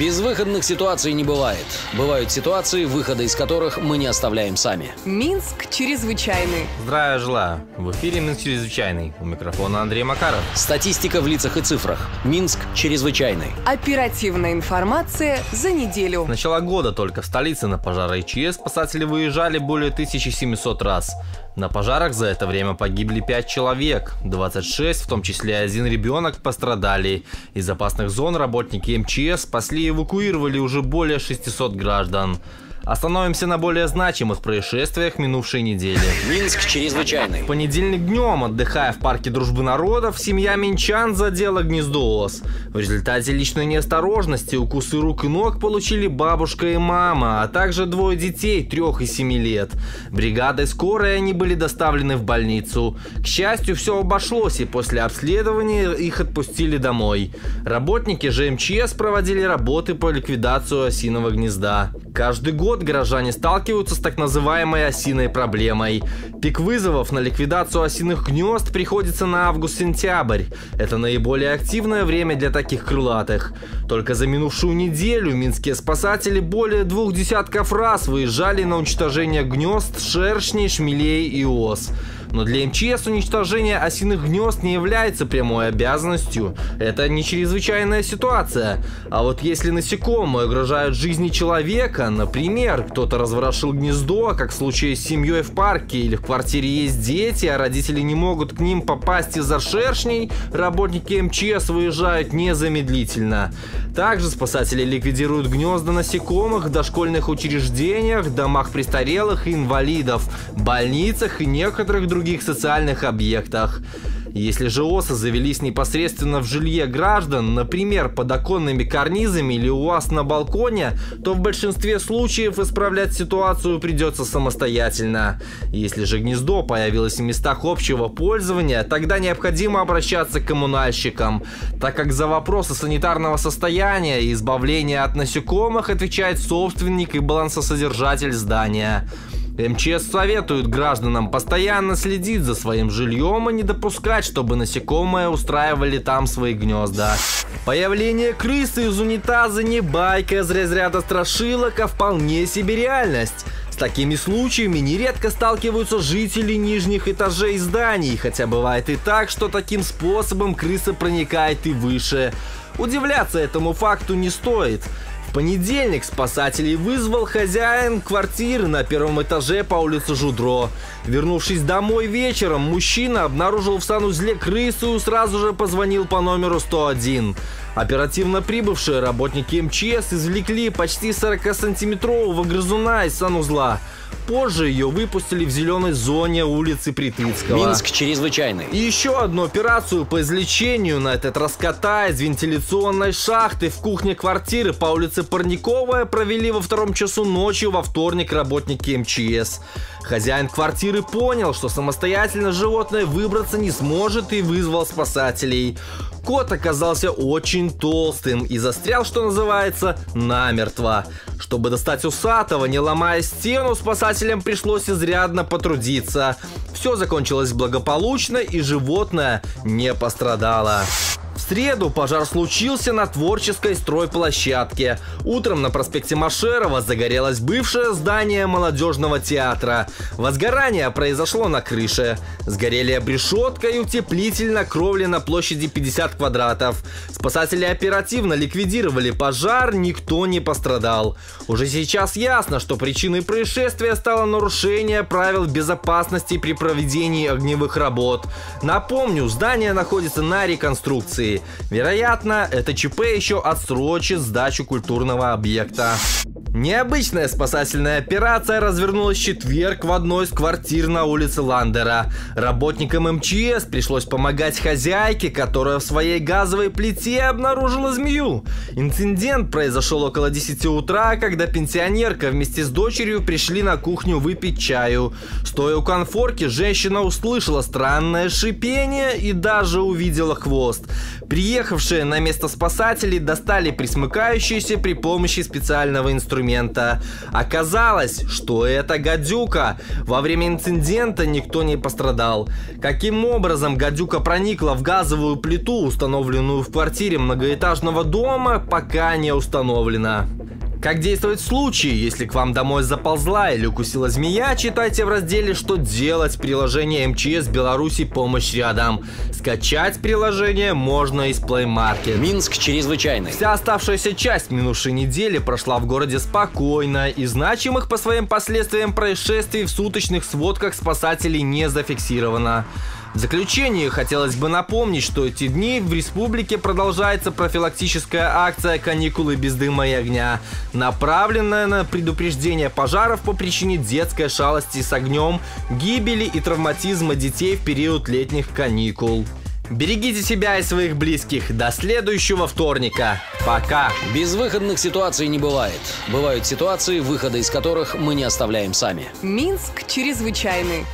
Безвыходных ситуаций не бывает. Бывают ситуации, выхода из которых мы не оставляем сами. Минск чрезвычайный. Здравия желаю. В эфире Минск чрезвычайный. У микрофона Андрей Макаров. Статистика в лицах и цифрах. Минск чрезвычайный. Оперативная информация за неделю. С начала года только в столице на пожары ИЧС спасатели выезжали более 1700 раз. На пожарах за это время погибли 5 человек, 26, в том числе один ребенок, пострадали. Из опасных зон работники МЧС спасли эвакуировали уже более 600 граждан. Остановимся на более значимых происшествиях минувшей недели. Минск чрезвычайный. В понедельник днем, отдыхая в парке Дружбы Народов, семья Минчан задела гнездо ос. В результате личной неосторожности укусы рук и ног получили бабушка и мама, а также двое детей, трех и семи лет. Бригадой скорой они были доставлены в больницу. К счастью, все обошлось, и после обследования их отпустили домой. Работники же МЧС проводили работы по ликвидации осиного гнезда. Каждый год горожане сталкиваются с так называемой осиной проблемой. Пик вызовов на ликвидацию осиных гнезд приходится на август-сентябрь. Это наиболее активное время для таких крылатых. Только за минувшую неделю минские спасатели более двух десятков раз выезжали на уничтожение гнезд шершней, шмелей и ос. Но для МЧС уничтожение осиных гнезд не является прямой обязанностью. Это не чрезвычайная ситуация. А вот если насекомые угрожают жизни человека, например, кто-то разворошил гнездо, как в случае с семьей в парке или в квартире есть дети, а родители не могут к ним попасть из-за шершней, работники МЧС выезжают незамедлительно. Также спасатели ликвидируют гнезда насекомых в дошкольных учреждениях, домах престарелых и инвалидов, больницах и некоторых других социальных объектах. Если же осы завелись непосредственно в жилье граждан, например, под оконными карнизами или у вас на балконе, то в большинстве случаев исправлять ситуацию придется самостоятельно. Если же гнездо появилось в местах общего пользования, тогда необходимо обращаться к коммунальщикам, так как за вопросы санитарного состояния и избавления от насекомых отвечает собственник и балансосодержатель здания. МЧС советует гражданам постоянно следить за своим жильем и не допускать, чтобы насекомые устраивали там свои гнезда. Появление крысы из унитаза не байка из разряда страшилок, а вполне себе реальность. С такими случаями нередко сталкиваются жители нижних этажей зданий, хотя бывает и так, что таким способом крыса проникает и выше. Удивляться этому факту не стоит. В понедельник спасателей вызвал хозяин квартиры на первом этаже по улице Жудро. Вернувшись домой вечером, мужчина обнаружил в санузле крысу и сразу же позвонил по номеру 101. Оперативно прибывшие работники МЧС извлекли почти 40-сантиметрового грызуна из санузла. Позже ее выпустили в зеленой зоне улицы Притыцкого. Минск чрезвычайный. И еще одну операцию по излечению, на этот раз кота из вентиляционной шахты в кухне квартиры по улице Парниковая провели во втором часу ночи во вторник работники МЧС. Хозяин квартиры понял, что самостоятельно животное выбраться не сможет и вызвал спасателей. Кот оказался очень толстым и застрял, что называется, намертво. Чтобы достать усатого, не ломая стену, спасателям пришлось изрядно потрудиться. Все закончилось благополучно и животное не пострадало среду пожар случился на творческой стройплощадке. Утром на проспекте Машерова загорелось бывшее здание молодежного театра. Возгорание произошло на крыше. Сгорели обрешетка и утеплитель на кровле на площади 50 квадратов. Спасатели оперативно ликвидировали пожар, никто не пострадал. Уже сейчас ясно, что причиной происшествия стало нарушение правил безопасности при проведении огневых работ. Напомню, здание находится на реконструкции. Вероятно, это ЧП еще отсрочит сдачу культурного объекта. Необычная спасательная операция развернулась в четверг в одной из квартир на улице Ландера. Работникам МЧС пришлось помогать хозяйке, которая в своей газовой плите обнаружила змею. Инцидент произошел около 10 утра, когда пенсионерка вместе с дочерью пришли на кухню выпить чаю. Стоя у конфорки, женщина услышала странное шипение и даже увидела хвост. Приехавшие на место спасатели достали присмыкающиеся при помощи специального инструмента инструмента. Оказалось, что это гадюка. Во время инцидента никто не пострадал. Каким образом гадюка проникла в газовую плиту, установленную в квартире многоэтажного дома, пока не установлено. Как действовать в случае, если к вам домой заползла или укусила змея, читайте в разделе «Что делать» приложение МЧС Беларуси «Помощь рядом». Скачать приложение можно из Play Market. Минск чрезвычайный. Вся оставшаяся часть минувшей недели прошла в городе спокойно, и значимых по своим последствиям происшествий в суточных сводках спасателей не зафиксировано. В заключение хотелось бы напомнить, что эти дни в республике продолжается профилактическая акция «Каникулы без дыма и огня», направленная на предупреждение пожаров по причине детской шалости с огнем, гибели и травматизма детей в период летних каникул. Берегите себя и своих близких. До следующего вторника. Пока. Безвыходных ситуаций не бывает. Бывают ситуации, выхода из которых мы не оставляем сами. Минск чрезвычайный.